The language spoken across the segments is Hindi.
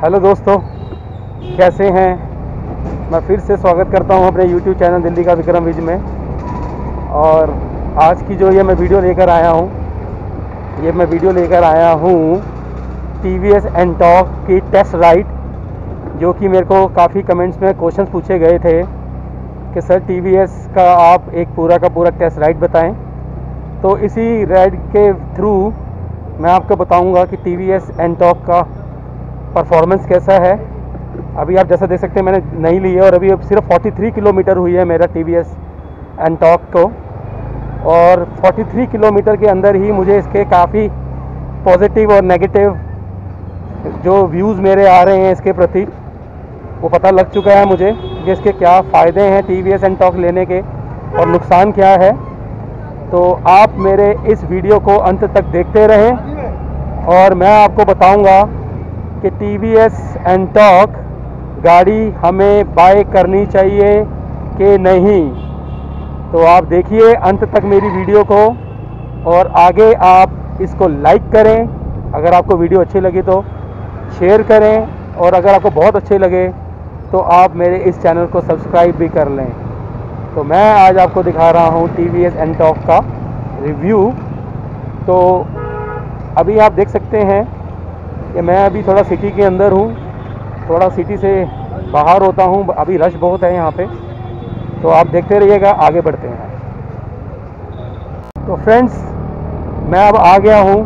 हेलो दोस्तों, कैसे हैं? मैं फिर से स्वागत करता हूँ अपने यूट्यूब चैनल दिल्ली का विक्रम विज में। और आज की जो ये मैं वीडियो लेकर आया हूँ, ये मैं वीडियो लेकर आया हूँ टी वी एस एंटॉक की टेस्ट राइड जो कि मेरे को काफ़ी कमेंट्स में क्वेश्चंस पूछे गए थे कि, सर टी वी एस का आप एक पूरा का पूरा टेस्ट राइड बताएँ? तो इसी राइड के थ्रू मैं आपको बताऊँगा कि टी वी एस एंटॉक का परफॉर्मेंस कैसा है? अभी आप जैसा देख सकते हैं, मैंने नहीं ली है और अभी अब सिर्फ़ 43 किलोमीटर हुई है मेरा टी वी एस एंटॉक को। और 43 किलोमीटर के अंदर ही मुझे इसके काफ़ी पॉजिटिव और नेगेटिव जो व्यूज़ मेरे आ रहे हैं इसके प्रति, वो पता लग चुका है मुझे कि इसके क्या फ़ायदे हैं टी वी एस एंटॉक लेने के और नुकसान क्या है। तो आप मेरे इस वीडियो को अंत तक देखते रहें और मैं आपको बताऊँगा कि टी वी एस एंटॉक गाड़ी हमें बाय करनी चाहिए कि नहीं? तो आप देखिए अंत तक मेरी वीडियो को और आगे आप इसको लाइक करें। अगर आपको वीडियो अच्छी लगी तो शेयर करें और अगर आपको बहुत अच्छे लगे तो आप मेरे इस चैनल को सब्सक्राइब भी कर लें। तो मैं आज आपको दिखा रहा हूँ टी वी एस एंटॉक का रिव्यू तो अभी आप देख सकते हैं कि मैं अभी थोड़ा सिटी के अंदर हूँ, थोड़ा सिटी से बाहर होता हूँ, अभी रश बहुत है यहाँ पे तो आप देखते रहिएगा, आगे बढ़ते हैं। तो फ्रेंड्स मैं अब आ गया हूँ,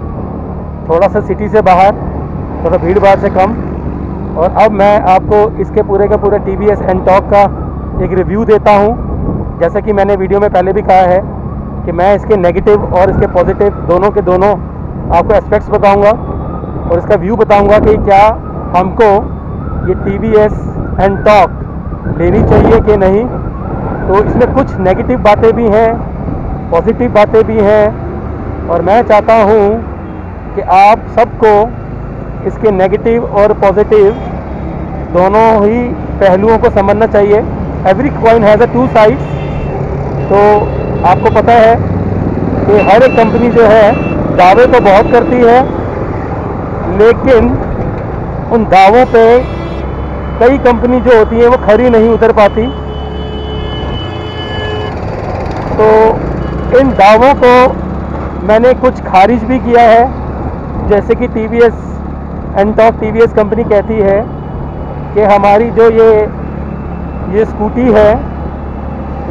थोड़ा सा सिटी से बाहर, थोड़ा भीड़ भाड़ से कम, और अब मैं आपको इसके पूरे का पूरा टी वी एस एंटॉक का एक रिव्यू देता हूँ। जैसा कि मैंने वीडियो में पहले भी कहा है कि मैं इसके नेगेटिव और इसके पॉजिटिव दोनों के दोनों आपको एस्पेक्ट्स बताऊँगा। और इसका व्यू बताऊँगा कि क्या हमको ये T V S Ntorq लेनी चाहिए कि नहीं। तो इसमें कुछ नेगेटिव बातें भी हैं पॉजिटिव बातें भी हैं, और मैं चाहता हूँ कि आप सबको इसके नेगेटिव और पॉजिटिव दोनों ही पहलुओं को समझना चाहिए। Every coin has a two sides तो आपको पता है कि हर एक कंपनी जो है दावे तो बहुत करती है लेकिन उन दावों पे कई कंपनी जो होती है, वो खरी नहीं उतर पाती। तो इन दावों को मैंने कुछ खारिज भी किया है, जैसे कि टी वी एस एंटॉक टी कंपनी कहती है कि हमारी जो ये ये स्कूटी है,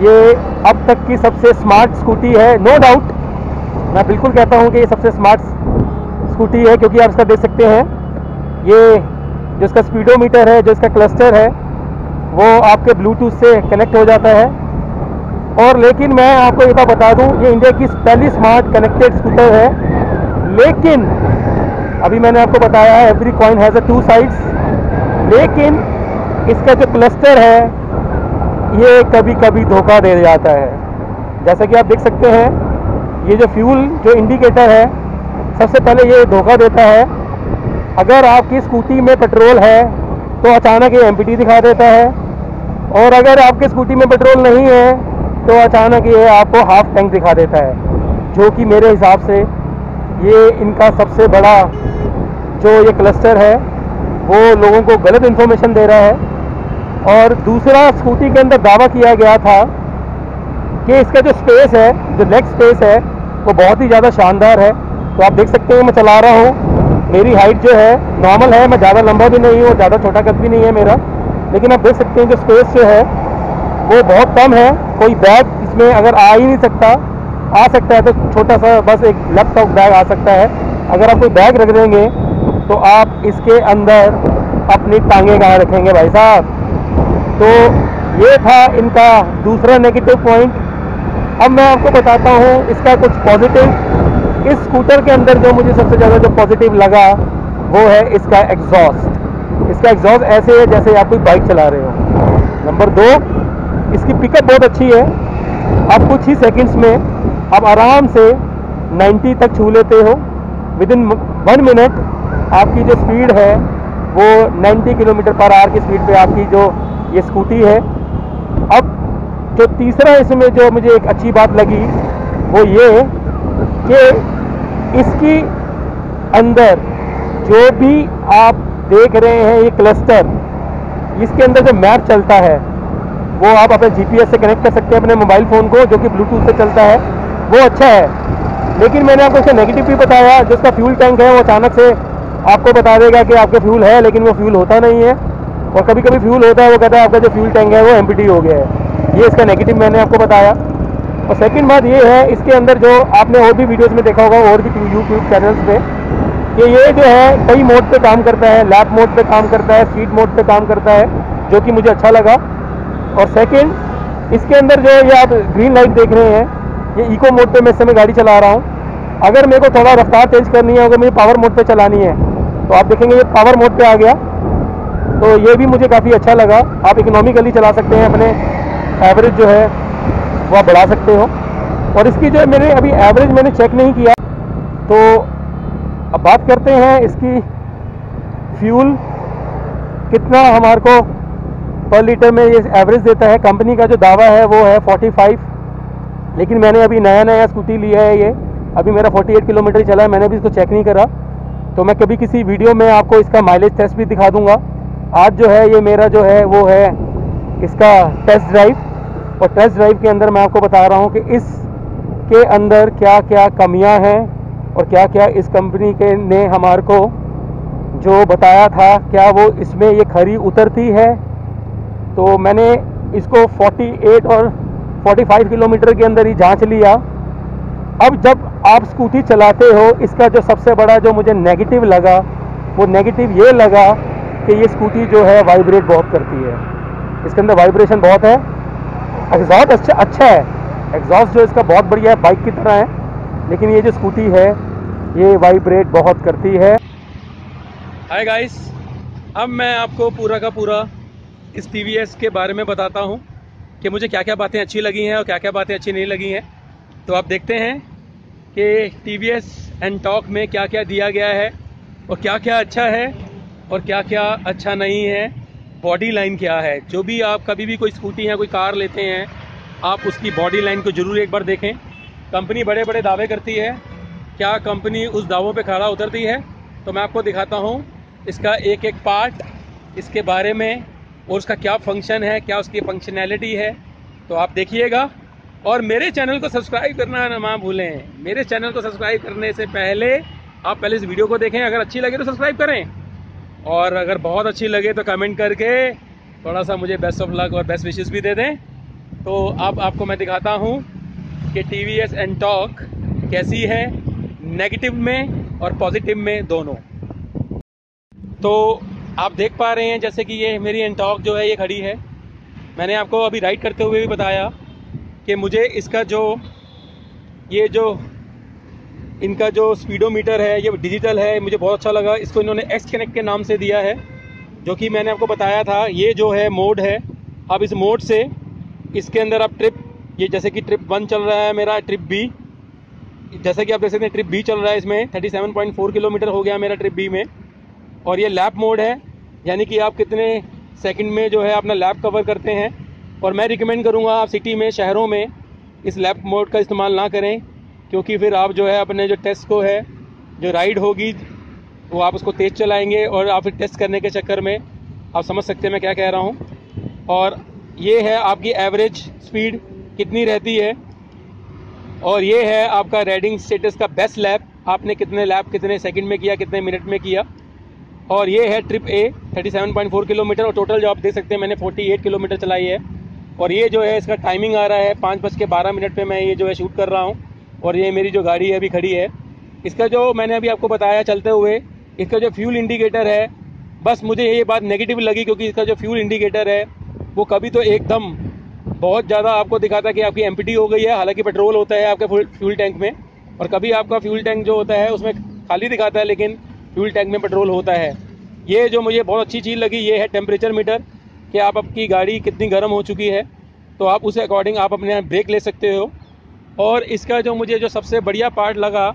ये अब तक की सबसे स्मार्ट स्कूटी है नो no डाउट मैं बिल्कुल कहता हूँ कि ये सबसे स्मार्ट स्कूटी है, क्योंकि आप इसका देख सकते हैं। ये जो इसका स्पीडोमीटर है, जो इसका क्लस्टर है, वो आपके ब्लूटूथ से कनेक्ट हो जाता है। और लेकिन मैं आपको बात बता दूँ, ये इंडिया की पहली स्मार्ट कनेक्टेड स्कूटर है। लेकिन, अभी मैंने आपको बताया है every coin has a two sides लेकिन, इसका जो क्लस्टर है, ये कभी कभी धोखा दे जाता है। जैसा कि आप देख सकते हैं, ये जो फ्यूल, जो इंडिकेटर है सबसे पहले ये धोखा देता है। अगर आपकी स्कूटी में पेट्रोल है तो अचानक ये एम दिखा देता है। और अगर आपकी स्कूटी में पेट्रोल नहीं है तो अचानक ये आपको हाफ़ टैंक दिखा देता है, जो कि मेरे हिसाब से ये इनका सबसे बड़ा जो ये क्लस्टर है, वो लोगों को गलत इन्फॉर्मेशन दे रहा है। और दूसरा, स्कूटी के अंदर दावा किया गया था कि इसका जो स्पेस है, जो लेग स्पेस है, वो बहुत ही ज़्यादा शानदार है। तो आप देख सकते हैं, मैं चला रहा हूँ। मेरी हाइट जो है नॉर्मल है, मैं ज़्यादा लंबा भी नहीं हूँ, ज़्यादा छोटा कद भी नहीं है मेरा। लेकिन आप देख सकते हैं, जो स्पेस जो है, वो बहुत कम है। कोई बैग इसमें अगर आ ही नहीं सकता, आ सकता है तो छोटा सा बस एक लैपटॉप बैग आ सकता है। अगर आप कोई बैग रख देंगे तो आप इसके अंदर अपनी टांगे कहाँ रखेंगे भाई साहब। तो ये था इनका दूसरा नेगेटिव पॉइंट अब मैं आपको बताता हूँ, इसका कुछ पॉजिटिव इस स्कूटर के अंदर जो मुझे सबसे ज़्यादा जो पॉजिटिव लगा, वो है इसका एग्जॉस्ट इसका एग्जॉस्ट ऐसे है जैसे आप कोई बाइक चला रहे हो. नंबर दो, इसकी पिकअप बहुत अच्छी है. आप कुछ ही सेकंड्स में आप आराम से 90 तक छू लेते हो. विद इन वन मिनट आपकी जो स्पीड है, वो 90 किलोमीटर पर आवर की स्पीड पे आपकी जो ये स्कूटी है. अब जो तीसरा इसमें जो मुझे एक अच्छी बात लगी, वो ये कि इसकी अंदर जो भी आप देख रहे हैं ये क्लस्टर इसके अंदर जो मैप चलता है, वो आप अपने जीपीएस से कनेक्ट कर सकते हैं अपने मोबाइल फ़ोन को, जो कि ब्लूटूथ से चलता है। वो अच्छा है। लेकिन मैंने आपको इसका नेगेटिव भी बताया, जिसका फ्यूल टैंक है, वो अचानक से आपको बता देगा कि आपके फ्यूल है, लेकिन वो फ्यूल होता नहीं है। और कभी कभी फ्यूल होता है, वो कहता है, आपका जो फ्यूल टैंक है, वो एम हो गया है। ये इसका नेगेटिव मैंने आपको बताया। और सेकंड बात ये है, इसके अंदर जो आपने और भी वीडियोस में देखा होगा, और भी यूट्यूब चैनल्स पे कि ये जो है, कई मोड पे काम करता है लैप मोड पे काम करता है स्पीड मोड पे काम करता है, जो कि मुझे अच्छा लगा। और सेकंड इसके अंदर जो ये आप ग्रीन लाइट देख रहे हैं, ये इको मोड पे मैं इस समय गाड़ी चला रहा हूँ। अगर मेरे को थोड़ा रफ्तार तेज करनी है, अगर मुझे पावर मोड पे चलानी है तो आप देखेंगे ये पावर मोड पे आ गया। तो ये भी मुझे काफ़ी अच्छा लगा। आप इकोनॉमिकली चला सकते हैं अपने एवरेज जो है। आप बढ़ा सकते हो। और इसकी जो है मैंने अभी एवरेज मैंने चेक नहीं किया। तो अब बात करते हैं इसकी फ्यूल कितना हमारे को पर लीटर में ये एवरेज देता है। कंपनी का जो दावा है वो है 45 लेकिन मैंने अभी नया नया स्कूटी लिया है ये। अभी मेरा 48 किलोमीटर चला है। मैंने भी इसको चेक नहीं करा। तो मैं कभी किसी वीडियो में आपको इसका माइलेज टेस्ट भी दिखा दूँगा। आज जो है ये मेरा जो है वो है इसका टेस्ट ड्राइव और टेस्ट ड्राइव के अंदर मैं आपको बता रहा हूँ कि इस के अंदर क्या क्या कमियाँ हैं और क्या क्या इस कंपनी के ने हमारे को जो बताया था, क्या वो इसमें ये खरी उतरती है? तो मैंने इसको 48 और 45 किलोमीटर के अंदर ही जाँच लिया। अब जब आप स्कूटी चलाते हो, इसका जो सबसे बड़ा जो मुझे नेगेटिव लगा, वो नेगेटिव ये लगा कि ये स्कूटी जो है वाइब्रेट बहुत करती है। इसके अंदर वाइब्रेशन बहुत है। एग्जॉस्ट अच्छा अच्छा है। एग्जॉस्ट जो इसका बहुत बढ़िया है बाइक की तरह है। लेकिन ये जो स्कूटी है, ये वाइब्रेट बहुत करती है। हाय गाइस अब मैं आपको पूरा का पूरा इस टी के बारे में बताता हूँ कि मुझे क्या क्या बातें अच्छी लगी हैं और क्या क्या बातें अच्छी नहीं लगी हैं। तो आप देखते हैं कि T V S and talk में क्या क्या दिया गया है और क्या क्या अच्छा है और क्या क्या अच्छा नहीं है। बॉडी लाइन क्या है? जो भी आप कभी भी कोई स्कूटी या कोई कार लेते हैं, आप उसकी बॉडी लाइन को ज़रूर एक बार देखें। कंपनी बड़े बड़े दावे करती है। क्या कंपनी उस दावों पे खड़ा उतरती है? तो मैं आपको दिखाता हूँ। इसका एक एक पार्ट, इसके बारे में, और उसका क्या फ़ंक्शन है, क्या उसकी फंक्शनैलिटी है तो आप देखिएगा। और मेरे चैनल को सब्सक्राइब करना ना भूलें। मेरे चैनल को सब्सक्राइब करने से पहले आप पहले इस वीडियो को देखें। अगर अच्छी लगे तो सब्सक्राइब करें। और अगर बहुत अच्छी लगे तो कमेंट करके थोड़ा सा मुझे बेस्ट ऑफ़ लक और बेस्ट विशेस भी दे दें। तो अब आपको मैं दिखाता हूँ कि T V S and talk कैसी है नेगेटिव में और पॉजिटिव में दोनों। तो आप देख पा रहे हैं जैसे कि ये मेरी एंटॉक जो है, ये खड़ी है। मैंने आपको अभी राइड करते हुए भी बताया कि मुझे इसका जो, ये जो इनका जो स्पीडोमीटर है, ये डिजिटल है, मुझे बहुत अच्छा लगा। इसको इन्होंने एक्स कनेक्ट के नाम से दिया है, जो कि मैंने आपको बताया था, ये जो है मोड है। अब इस मोड से इसके अंदर आप ट्रिप, ये जैसे कि ट्रिप वन चल रहा है मेरा, ट्रिप बी। जैसे कि आप देख सकते हैं, ट्रिप बी चल रहा है इसमें 37.4 किलोमीटर हो गया मेरा ट्रिप बी में। और ये लैप मोड है, यानी कि आप कितने सेकंड में जो है अपना लैप कवर करते हैं। और मैं रिकमेंड करूँगा आप सिटी में, शहरों में इस लैप मोड का इस्तेमाल ना करें। क्योंकि फिर आप जो है अपने जो टेस्ट को है, जो राइड होगी, वो आप उसको तेज़ चलाएँगे और आप फिर टेस्ट करने के चक्कर में आप समझ सकते हैं मैं क्या कह रहा हूँ। और ये है आपकी एवरेज स्पीड कितनी रहती है और ये है आपका राइडिंग स्टेटस का बेस्ट लैप आपने कितने लैप कितने सेकंड में किया, कितने मिनट में किया। और ये है ट्रिप ए 37.4 किलोमीटर और टोटल जो आप देख सकते हैं, मैंने 48 किलोमीटर चलाई है। और ये जो है, इसका टाइमिंग आ रहा है, पाँच बज के बारह मिनट पे मैं ये जो है शूट कर रहा हूँ। और ये मेरी जो गाड़ी है, अभी खड़ी है। इसका जो मैंने अभी आपको बताया चलते हुए, इसका जो फ्यूल इंडिकेटर है, बस मुझे ये बात नेगेटिव लगी क्योंकि इसका जो फ्यूल इंडिकेटर है, वो कभी तो एकदम बहुत ज़्यादा आपको दिखाता है कि आपकी एम हो गई है, हालाँकि पेट्रोल होता है आपके फ्यूल टैंक में, और कभी आपका फ्यूल टैंक जो होता है, उसमें खाली दिखाता है, लेकिन फ्यूल टैंक में पेट्रोल होता है। ये जो मुझे बहुत अच्छी चीज़ लगी, ये है टेम्परेचर मीटर कि आप आपकी गाड़ी कितनी गर्म हो चुकी है तो आप उस अकॉर्डिंग आप अपने ब्रेक ले सकते हो। और इसका जो मुझे जो सबसे बढ़िया पार्ट लगा,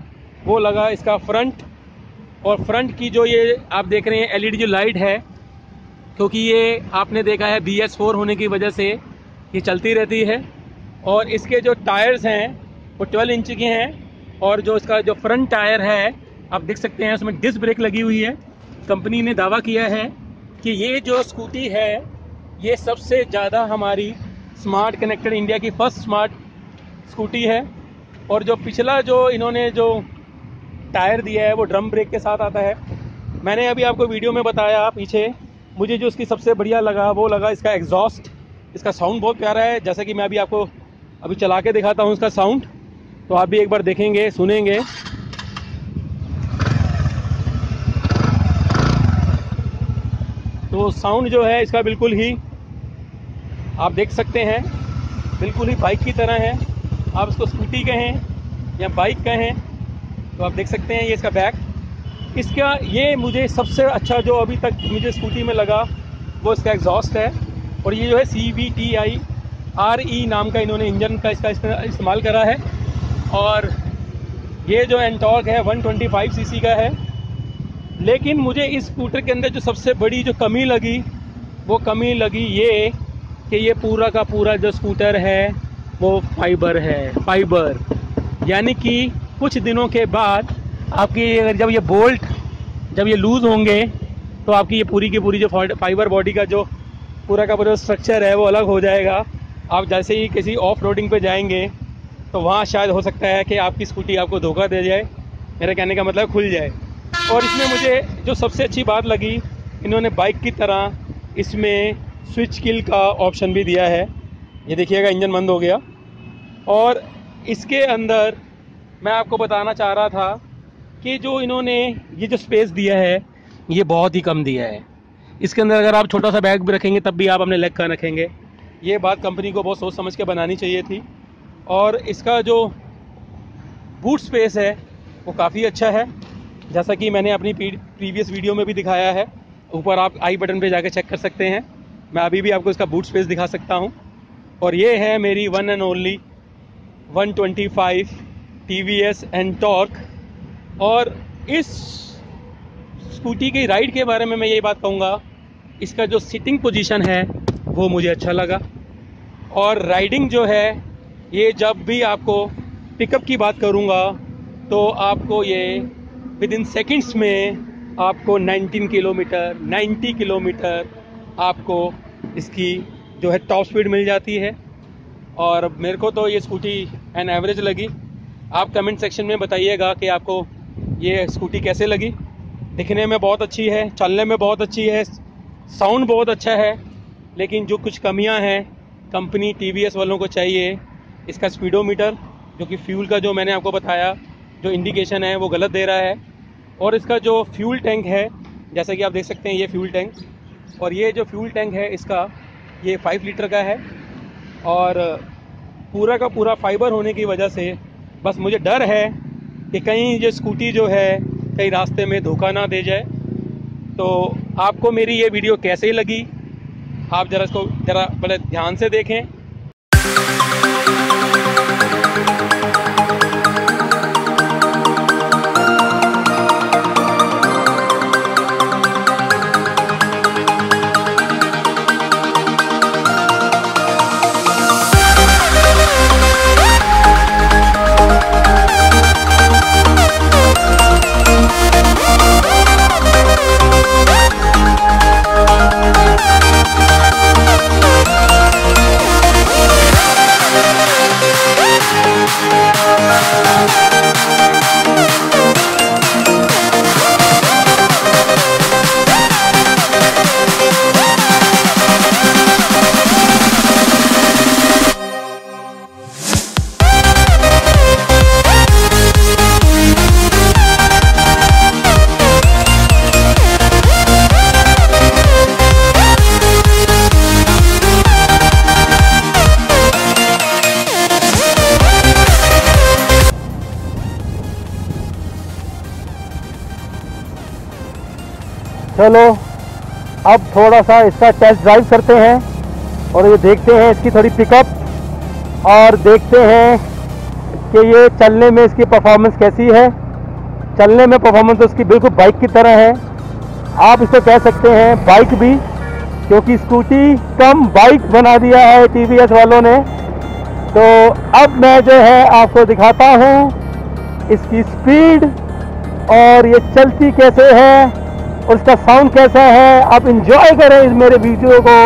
वो लगा इसका फ्रंट और फ्रंट की जो ये आप देख रहे हैं एलईडी जो लाइट है, क्योंकि ये आपने देखा है बी एस फोर होने की वजह से ये चलती रहती है। और इसके जो टायर्स हैं, वो 12 इंच के हैं। और जो इसका जो फ्रंट टायर है, आप देख सकते हैं उसमें डिस्क ब्रेक लगी हुई है। कंपनी ने दावा किया है कि ये जो स्कूटी है, ये सबसे ज़्यादा हमारी स्मार्ट कनेक्टेड इंडिया की फ़र्स्ट स्मार्ट स्कूटी है और जो पिछला जो इन्होंने जो टायर दिया है वो ड्रम ब्रेक के साथ आता है। मैंने अभी आपको वीडियो में बताया पीछे। मुझे जो इसकी सबसे बढ़िया लगा, वो लगा इसका एग्जॉस्ट इसका साउंड बहुत प्यारा है। जैसा कि मैं अभी आपको अभी चला के दिखाता हूँ इसका साउंड तो आप भी एक बार देखेंगे, सुनेंगे। तो साउंड जो है, इसका बिल्कुल ही आप देख सकते हैं। बिल्कुल ही बाइक की तरह है। आप इसको स्कूटी कहें या बाइक कहें तो आप देख सकते हैं ये इसका बैक इसका, ये मुझे सबसे अच्छा जो अभी तक मुझे स्कूटी में लगा, वो इसका एग्जॉस्ट है। और ये जो है C V T I R E नाम का इन्होंने इंजन का इसका इस्तेमाल करा है। और ये जो एंटॉर्क है 125 सीसी का है। लेकिन मुझे इस स्कूटर के अंदर जो सबसे बड़ी जो कमी लगी, वो कमी लगी ये कि ये पूरा का पूरा जो स्कूटर है वो फाइबर है, फाइबर। यानी कि कुछ दिनों के बाद आपकी अगर जब ये बोल्ट, जब ये लूज़ होंगे तो आपकी ये पूरी की पूरी जो फाइबर बॉडी का जो पूरा का पूरा स्ट्रक्चर है, वो अलग हो जाएगा। आप जैसे ही किसी ऑफ़ रोडिंग पे जाएँगे तो वहाँ शायद हो सकता है कि आपकी स्कूटी आपको धोखा दे जाए। मेरा कहने का मतलब खुल जाए। और इसमें मुझे जो सबसे अच्छी बात लगी, इन्होंने बाइक की तरह इसमें स्विच किल का ऑप्शन भी दिया है। ये देखिएगा, इंजन बंद हो गया। और इसके अंदर मैं आपको बताना चाह रहा था कि जो इन्होंने ये जो स्पेस दिया है, ये बहुत ही कम दिया है। इसके अंदर अगर आप छोटा सा बैग भी रखेंगे, तब भी आप अपने लेग का रखेंगे। ये बात कंपनी को बहुत सोच समझ के बनानी चाहिए थी। और इसका जो बूट स्पेस है, वो काफ़ी अच्छा है। जैसा कि मैंने अपनी प्रीवियस वीडियो में भी दिखाया है। ऊपर आप आई बटन पे जाके चेक कर सकते हैं। मैं अभी भी आपको इसका बूट स्पेस दिखा सकता हूँ। और ये है मेरी one and only 125 TVS NTorq और इस स्कूटी की राइड के बारे में मैं यही बात कहूँगा, इसका जो सिटिंग पोजीशन है, वो मुझे अच्छा लगा। और राइडिंग जो है, ये जब भी आपको पिकअप की बात करूँगा तो आपको ये विद इन सेकेंड्स में आपको 19 किलोमीटर 90 किलोमीटर आपको इसकी जो है टॉप स्पीड मिल जाती है। और मेरे को तो ये स्कूटी एन एवरेज लगी। आप कमेंट सेक्शन में बताइएगा कि आपको ये स्कूटी कैसे लगी। दिखने में बहुत अच्छी है, चलने में बहुत अच्छी है साउंड बहुत अच्छा है, लेकिन जो कुछ कमियाँ हैं कंपनी टीवीएस वालों को चाहिए, इसका स्पीडोमीटर जो कि फ्यूल का जो मैंने आपको बताया, जो इंडिकेशन है, वो गलत दे रहा है। और इसका जो फ्यूल टैंक है, जैसा कि आप देख सकते हैं, ये फ्यूल टैंक और ये जो फ्यूल टैंक है, इसका ये फाइव लीटर का है और पूरा का पूरा फाइबर होने की वजह से बस मुझे डर है कि कहीं ये स्कूटी जो है, कहीं रास्ते में धोखा ना दे जाए। तो आपको मेरी ये वीडियो कैसे लगी? आप ज़रा इसको ज़रा बड़े ध्यान से देखें। चलो, अब थोड़ा सा इसका टेस्ट ड्राइव करते हैं और ये देखते हैं इसकी थोड़ी पिकअप और देखते हैं कि ये चलने में इसकी परफॉर्मेंस कैसी है। चलने में परफॉर्मेंस उसकी बिल्कुल बाइक की तरह है। आप इसे कह सकते हैं बाइक भी, क्योंकि स्कूटी कम बाइक बना दिया है टीवीएस वालों ने। तो अब मैं जो है आपको दिखाता हूँ इसकी स्पीड और ये चलती कैसे है। उसका साउंड कैसा है? आप इंजॉय करें इस मेरे वीडियो को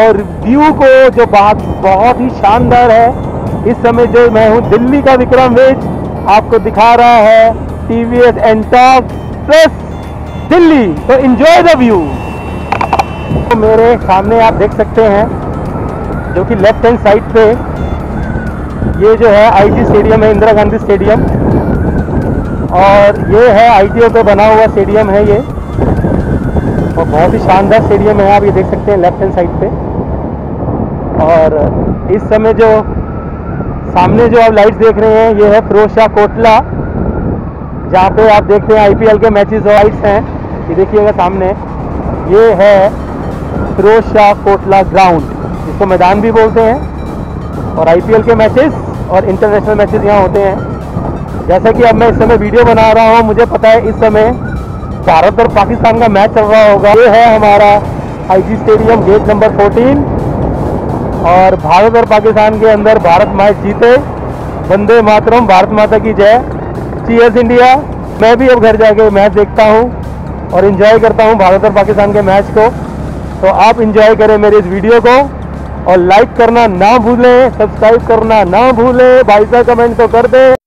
और व्यू को, जो बात बहुत ही शानदार है। इस समय जो मैं हूँ, दिल्ली का विक्रम वेज आपको दिखा रहा है। T V TVS NTorq plus Delhi. तो इंजॉय द व्यू तो मेरे सामने आप देख सकते हैं, जो कि लेफ़्ट हैंड साइड पे ये जो है आईटी स्टेडियम है, इंदिरा गांधी स्टेडियम और ये है आईटीओ पे बना हुआ स्टेडियम है ये। और बहुत ही शानदार स्टेडियम है, आप ये देख सकते हैं लेफ़्ट हैंड साइड पे। और इस समय जो सामने जो आप लाइट्स देख रहे हैं, ये है फिरोज शाह कोटला जहाँ पे आप देखते हैं आईपीएल के मैचेस लाइट्स हैं। ये देखिएगा सामने। ये है फिरोज शाह कोटला ग्राउंड जिसको मैदान भी बोलते हैं। और आईपीएल के मैचेस और इंटरनेशनल मैचेस यहाँ होते हैं। जैसा कि अब मैं इस समय वीडियो बना रहा हूँ, मुझे पता है इस समय भारत और पाकिस्तान का मैच चल रहा होगा। ये है हमारा आईजी स्टेडियम गेट नंबर 14 और भारत और पाकिस्तान के अंदर भारत मैच जीते। वंदे मातरम, भारत माता की जय। चीयर्स इंडिया मैं भी अब घर जाके मैच देखता हूँ और इन्जॉय करता हूँ भारत और पाकिस्तान के मैच को। तो आप इन्जॉय करें मेरे इस वीडियो को और लाइक करना ना भूलें सब्सक्राइब करना ना भूलें। भाई साहब कमेंट तो कर दें।